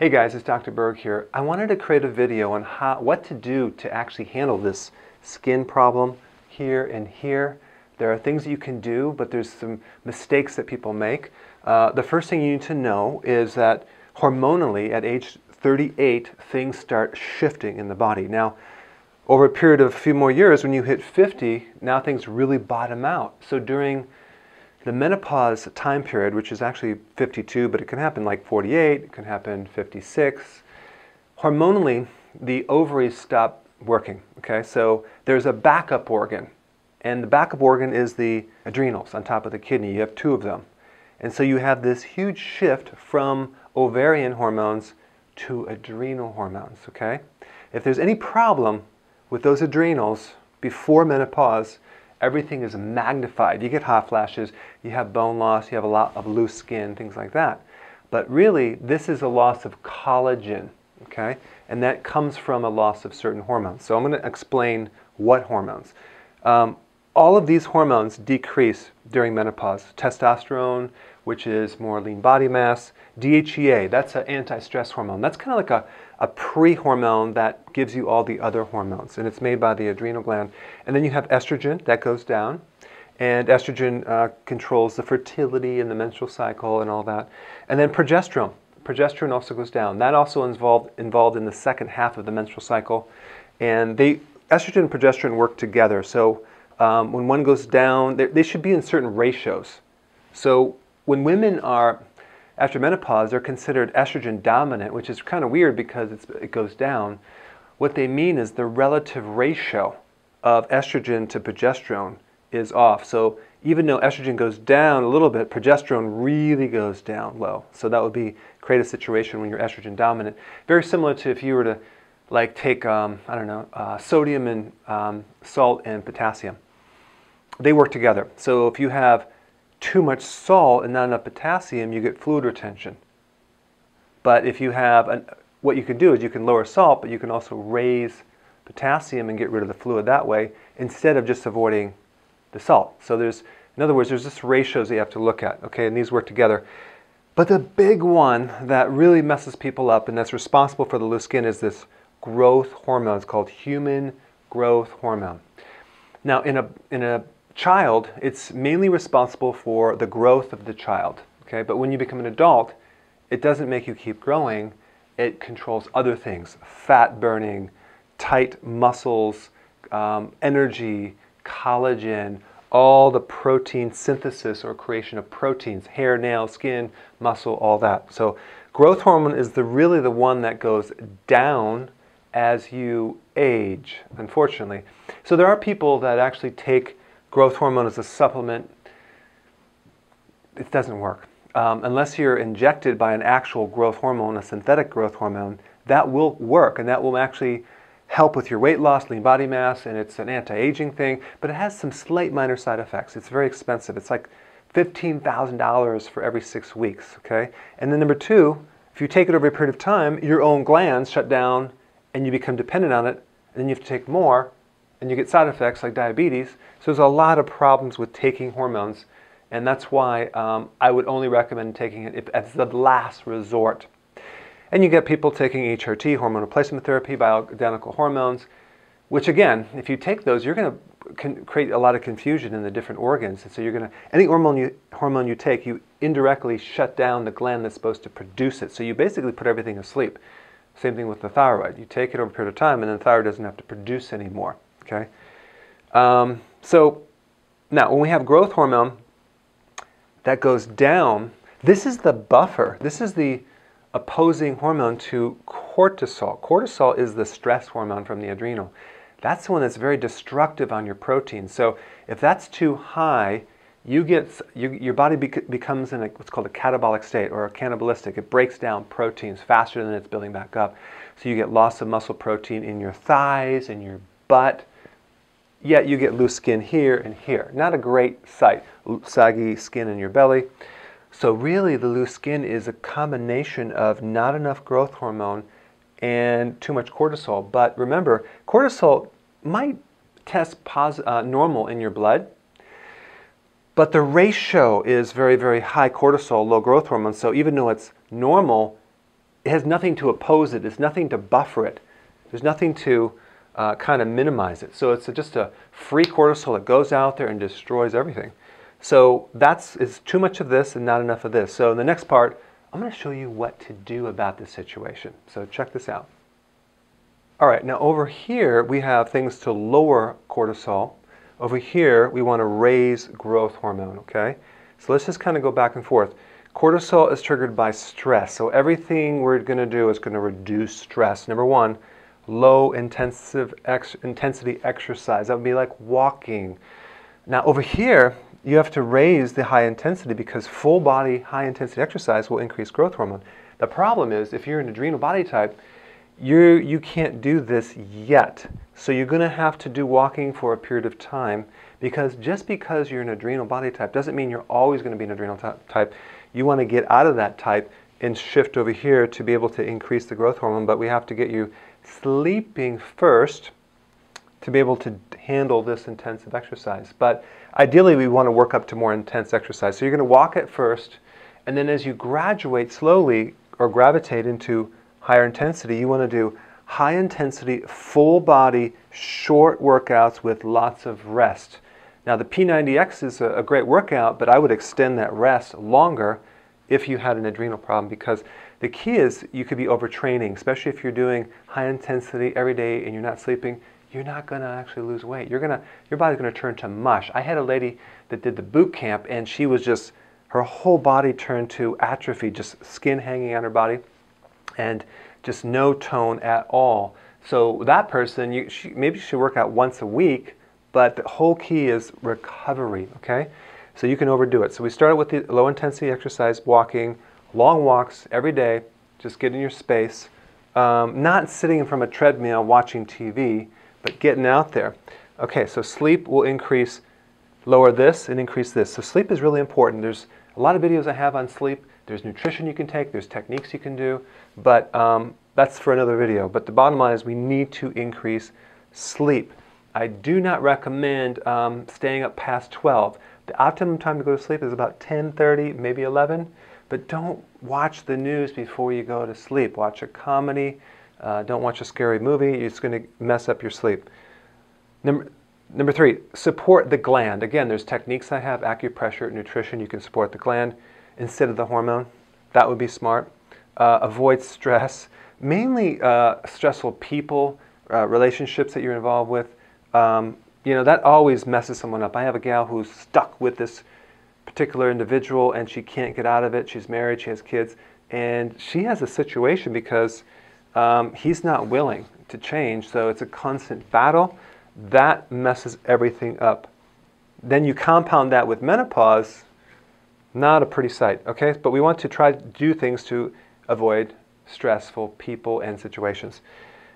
Hey guys, it's Dr. Berg here. I wanted to create a video on how, what to do to actually handle this skin problem here and here. There are things that you can do, but there's some mistakes that people make. Uh, the first thing you need to know is that hormonally at age 38, things start shifting in the body. Now, over a period of a few more years, when you hit 50, now things really bottom out. So during the menopause time period, which is actually 52, but it can happen like 48, it can happen 56, hormonally, the ovaries stop working. Okay, so there's a backup organ, and the backup organ is the adrenals on top of the kidney. You have two of them. And so you have this huge shift from ovarian hormones to adrenal hormones. Okay, if there's any problem with those adrenals before menopause, everything is magnified. You get hot flashes, you have bone loss, you have a lot of loose skin, things like that. But really, this is a loss of collagen, okay? And that comes from a loss of certain hormones. So I'm going to explain what hormones. Um, all of these hormones decrease during menopause. Testosterone, which is more lean body mass. DHEA, that's an anti-stress hormone. That's kind of like a, a pre-hormone that gives you all the other hormones, and it's made by the adrenal gland. And then you have estrogen, that goes down. And estrogen uh, controls the fertility and the menstrual cycle and all that. And then progesterone. Progesterone also goes down. That also involved involved in the second half of the menstrual cycle. And they, estrogen and progesterone work together. So um, when one goes down, they, they should be in certain ratios. So when women are after menopause, they're considered estrogen dominant, which is kind of weird because it goes down. What they mean is the relative ratio of estrogen to progesterone is off. So even though estrogen goes down a little bit, progesterone really goes down low. So that would be create a situation when you're estrogen dominant. Very similar to if you were to like take um, I don't know uh, sodium and um, salt and potassium. They work together. So if you have too much salt and not enough potassium, you get fluid retention. But if you have, an, what you can do is you can lower salt, but you can also raise potassium and get rid of the fluid that way instead of just avoiding the salt. So there's, in other words, there's just ratios that you have to look at, okay, and these work together. But the big one that really messes people up and that's responsible for the loose skin is this growth hormone. It's called human growth hormone. Now, in a, in a child, it's mainly responsible for the growth of the child. Okay, but when you become an adult, it doesn't make you keep growing. It controls other things: fat burning, tight muscles, um, energy, collagen, all the protein synthesis or creation of proteins, hair, nail, skin, muscle, all that. So growth hormone is the really the one that goes down as you age, unfortunately. So there are people that actually take growth hormone as a supplement, it doesn't work. Um, unless you're injected by an actual growth hormone, a synthetic growth hormone, that will work and that will actually help with your weight loss, lean body mass, and it's an anti-aging thing, but it has some slight minor side effects. It's very expensive. It's like $15,000 for every six weeks, okay? And then number two, if you take it over a period of time, your own glands shut down and you become dependent on it, and then you have to take more, and you get side effects like diabetes. So there's a lot of problems with taking hormones, and that's why um, I would only recommend taking it if, as the last resort. And you get people taking HRT, hormone replacement therapy, bioidentical hormones, which again, if you take those, you're going to create a lot of confusion in the different organs. And so you're going to, any hormone you, hormone you take, you indirectly shut down the gland that's supposed to produce it. So you basically put everything asleep. Same thing with the thyroid. You take it over a period of time, and then the thyroid doesn't have to produce anymore. Okay. Um, so now, when we have growth hormone that goes down, this is the buffer. This is the opposing hormone to cortisol. Cortisol is the stress hormone from the adrenal. That's the one that's very destructive on your protein. So if that's too high, you get you, your body bec becomes in a, what's called a catabolic state or a cannibalistic. It breaks down proteins faster than it's building back up. So you get loss of muscle protein in your thighs, in your butt, yet you get loose skin here and here. Not a great sight, saggy skin in your belly. So really the loose skin is a combination of not enough growth hormone and too much cortisol. But remember, cortisol might test uh, normal in your blood, but the ratio is very, very high cortisol, low growth hormone. So even though it's normal, it has nothing to oppose it. There's nothing to buffer it. There's nothing to uh, kind of minimize it. So it's a, just a free cortisol that goes out there and destroys everything. So that's it's too much of this and not enough of this. So in the next part, I'm going to show you what to do about this situation. So check this out. All right, now over here we have things to lower cortisol. Over here we want to raise growth hormone, okay? So let's just kind of go back and forth. Cortisol is triggered by stress. So everything we're going to do is going to reduce stress. Number one, low intensive ex intensity exercise. That would be like walking. Now over here, you have to raise the high intensity because full body high intensity exercise will increase growth hormone. The problem is if you're an adrenal body type, you you can't do this yet. So you're going to have to do walking for a period of time because just because you're an adrenal body type doesn't mean you're always going to be an adrenal type. You want to get out of that type and shift over here to be able to increase the growth hormone, but we have to get you sleeping first to be able to handle this intensive exercise. But ideally, we want to work up to more intense exercise. So you're going to walk at first, and then as you graduate slowly or gravitate into higher intensity, you want to do high intensity, full body, short workouts with lots of rest. Now, the P90X is a, great workout, but I would extend that rest longer if you had an adrenal problem because the key is you could be overtraining, especially if you're doing high intensity every day and you're not sleeping you're not going to actually lose weight. You're to, your body's going to turn to mush. I had a lady that did the boot camp and she was just, her whole body turned to atrophy, just skin hanging on her body and just no tone at all. So that person, you, she, maybe she should work out once a week, but the whole key is recovery, okay? So you can overdo it. So we started with the low intensity exercise, walking, long walks every day, just get in your space. Um, not sitting from a treadmill watching TV, but getting out there. Okay, so sleep will increase, lower this and increase this. So sleep is really important. There's a lot of videos I have on sleep. There's nutrition you can take, there's techniques you can do, but um, that's for another video. But the bottom line is we need to increase sleep. I do not recommend um, staying up past 12. The optimum time to go to sleep is about 10.30, maybe 11. But don't watch the news before you go to sleep. Watch a comedy, uh, don't watch a scary movie, it's going to mess up your sleep. Number, number three, support the gland. Again, there's techniques I have acupressure, nutrition, you can support the gland instead of the hormone. That would be smart. Uh, avoid stress, mainly uh, stressful people, uh, relationships that you're involved with. Um, you know, that always messes someone up. I have a gal who's stuck with this particular individual and she can't get out of it. She's married, she has kids, and she has a situation because um, he's not willing to change, so it's a constant battle. That messes everything up. Then you compound that with menopause, not a pretty sight, okay? But we want to try to do things to avoid stressful people and situations.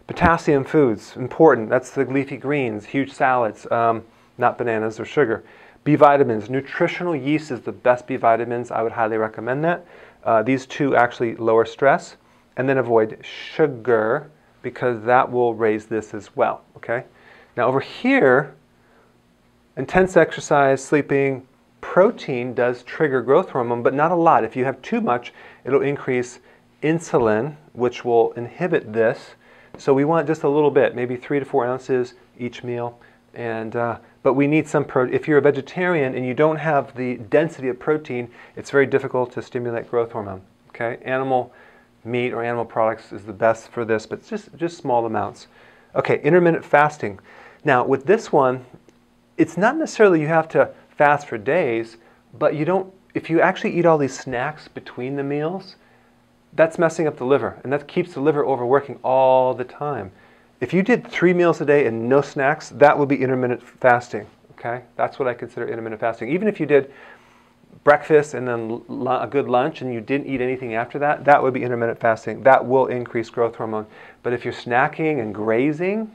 Potassium foods, important. That's the leafy greens, huge salads, um, not bananas or sugar. B vitamins, nutritional yeast is the best B vitamins. I would highly recommend that. Uh, these two actually lower stress and then avoid sugar because that will raise this as well, okay? Now over here, intense exercise, sleeping, protein does trigger growth hormone, but not a lot. If you have too much, it'll increase insulin, which will inhibit this. So we want just a little bit, maybe three to four ounces each meal. And, uh, but we need some protein. If you're a vegetarian and you don't have the density of protein, it's very difficult to stimulate growth hormone. Okay, animal meat or animal products is the best for this, but just, just small amounts. Okay, intermittent fasting. Now, with this one, it's not necessarily you have to fast for days, but you don't, if you actually eat all these snacks between the meals, that's messing up the liver, and that keeps the liver overworking all the time. If you did three meals a day and no snacks, that would be intermittent fasting. Okay, that's what I consider intermittent fasting. Even if you did breakfast and then a good lunch and you didn't eat anything after that, that would be intermittent fasting. That will increase growth hormone. But if you're snacking and grazing,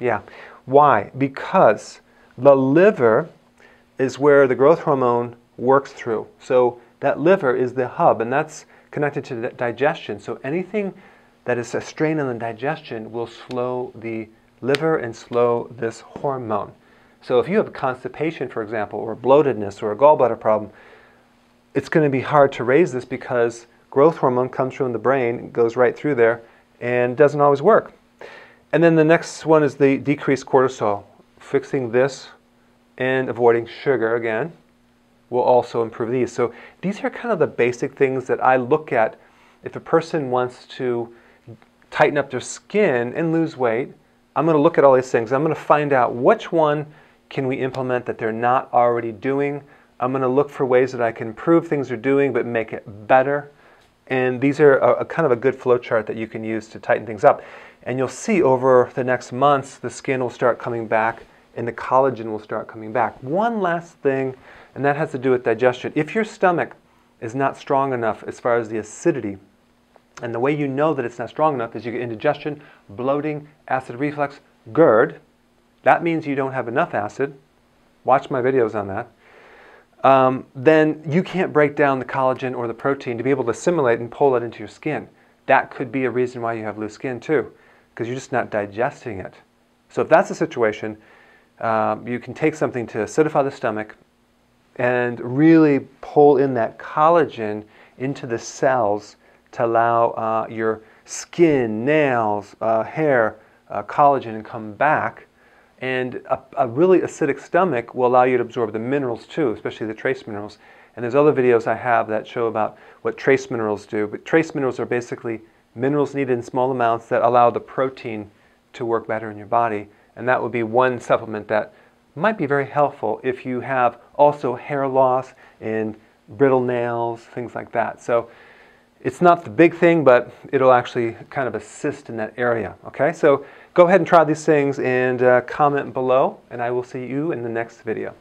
yeah. Why? Because the liver is where the growth hormone works through. So that liver is the hub, and that's connected to digestion. So anything that is a strain on the digestion will slow the liver and slow this hormone. So if you have constipation, for example, or bloatedness or a gallbladder problem, it's going to be hard to raise this because growth hormone comes from the brain, goes right through there, and doesn't always work. And then the next one is the decreased cortisol. Fixing this and avoiding sugar again will also improve these. So these are kind of the basic things that I look at if a person wants to tighten up their skin and lose weight. I'm going to look at all these things. I'm going to find out which one can we implement that they're not already doing. I'm going to look for ways that I can improve things they're doing but make it better. And these are a, a kind of a good flow chart that you can use to tighten things up. And you'll see over the next months the skin will start coming back and the collagen will start coming back. One last thing, and that has to do with digestion. If your stomach is not strong enough as far as the acidity, and the way you know that it's not strong enough is you get indigestion, bloating, acid reflux, GERD. That means you don't have enough acid. Watch my videos on that. Um, then you can't break down the collagen or the protein to be able to assimilate and pull it into your skin. That could be a reason why you have loose skin too, because you're just not digesting it. So if that's the situation, um, you can take something to acidify the stomach and really pull in that collagen into the cells to allow uh, your skin, nails, uh, hair, uh, collagen to come back. And a, a, really acidic stomach will allow you to absorb the minerals too, especially the trace minerals. And there's other videos I have that show about what trace minerals do. But trace minerals are basically minerals needed in small amounts that allow the protein to work better in your body. And that would be one supplement that might be very helpful if you have also hair loss and brittle nails, things like that. So it's not the big thing, but it'll actually kind of assist in that area. Okay, so go ahead and try these things and uh, comment below, and I will see you in the next video.